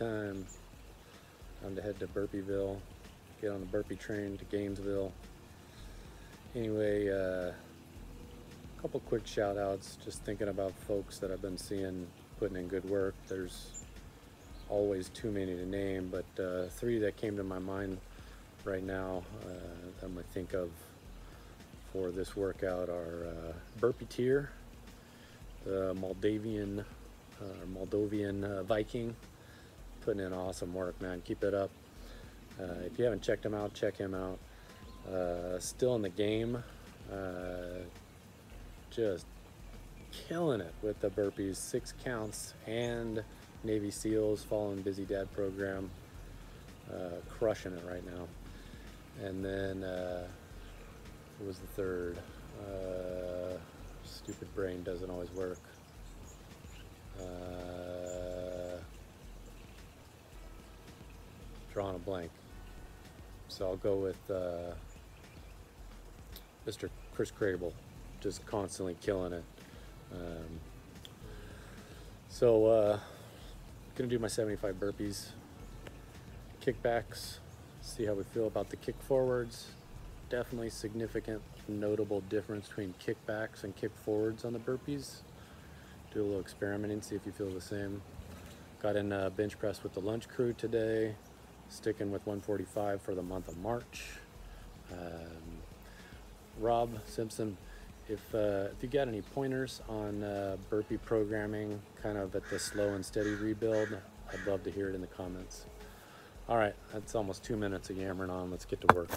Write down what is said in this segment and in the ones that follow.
time. Time to head to Burpeeville, get on the burpee train to Gainesville. Anyway, a uh, couple quick shout outs, just thinking about folks that I've been seeing putting in good work. There's always too many to name, but uh, three that came to my mind right now uh, that I'm gonna think of for this workout are uh, Burpeeteer, the Moldavian uh, uh, Viking, putting in awesome work, man. Keep it up. Uh, if you haven't checked him out, check him out. Uh, still in the game, uh, just killing it with the burpees, six counts, and Navy SEALs following Busy Dad program, uh, crushing it right now. And then what was the third? stupid brain doesn't always work. Uh, drawing a blank. So I'll go with uh, Mr. Chris Crable, just constantly killing it. Um, so, uh, gonna do my 75 burpees, kickbacks, see how we feel about the kick forwards. Definitely significant, notable difference between kickbacks and kick forwards on the burpees do a little experimenting, see if you feel the same. Got in uh, bench press with the lunch crew today, sticking with 145 for the month of March. Um, Rob Simpson, if, uh, if you got any pointers on uh, burpee programming, kind of at the slow and steady rebuild, I'd love to hear it in the comments. All right, that's almost two minutes of yammering on. Let's get to work.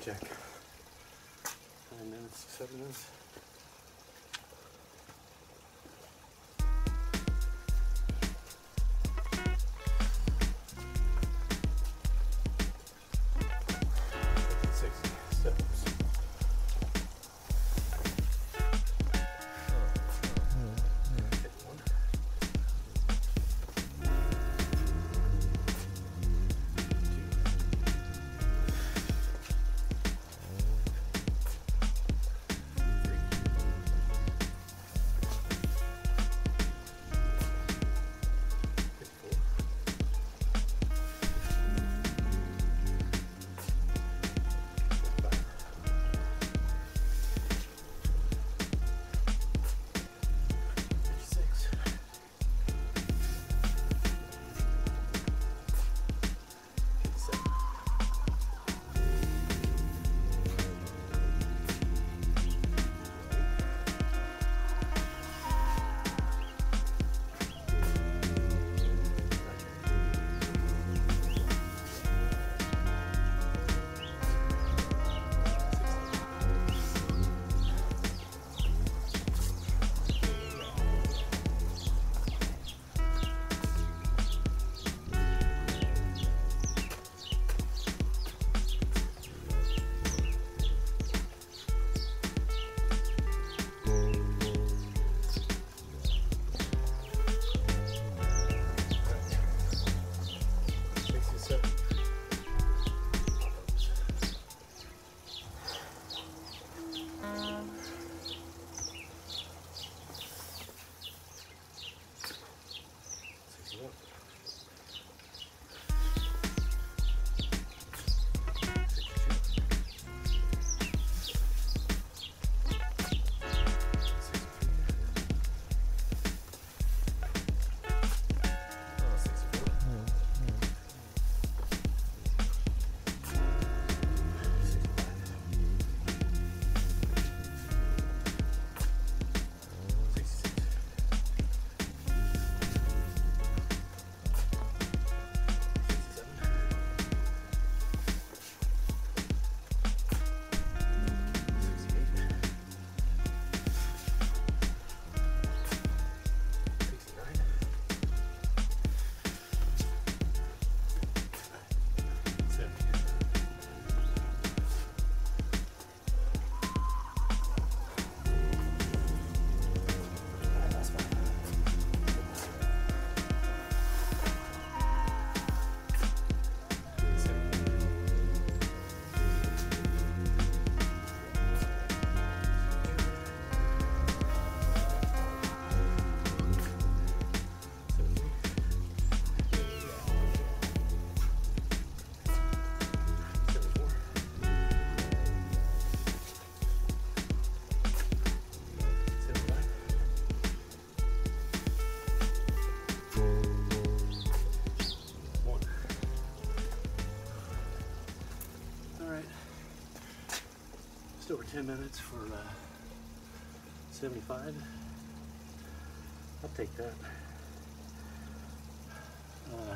Check. Nine minutes, seven minutes. 10 minutes for uh, 75. I'll take that. Uh,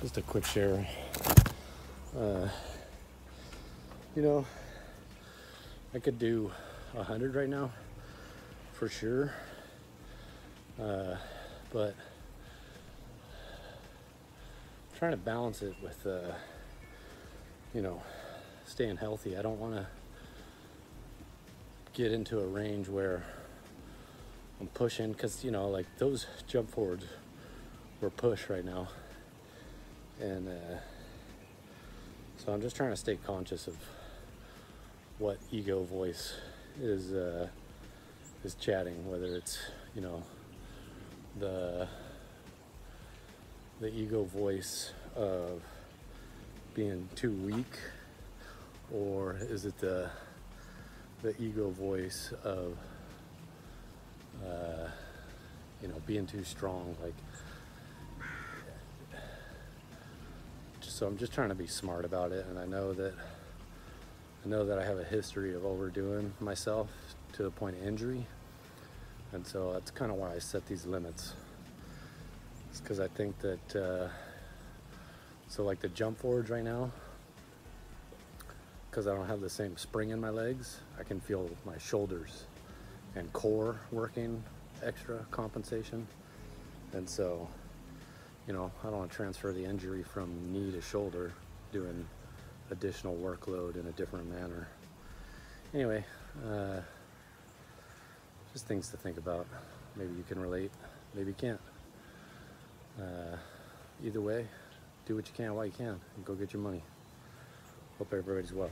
just a quick share. Uh, you know, I could do a hundred right now for sure. Uh, but trying to balance it with, uh, you know, staying healthy. I don't want to get into a range where I'm pushing because, you know, like those jump forwards were push right now. And uh, so I'm just trying to stay conscious of what ego voice is uh, is chatting, whether it's you know the the ego voice of being too weak, or is it the the ego voice of uh, you know being too strong, like. So I'm just trying to be smart about it, and I know that I know that I have a history of overdoing myself to the point of injury, and so that's kind of why I set these limits. It's because I think that, uh, so like the jump forwards right now, because I don't have the same spring in my legs, I can feel my shoulders and core working extra compensation. And so, you know, I don't want to transfer the injury from knee to shoulder doing additional workload in a different manner. Anyway, uh, just things to think about. Maybe you can relate, maybe you can't. Uh, either way, do what you can while you can and go get your money. Hope everybody's well.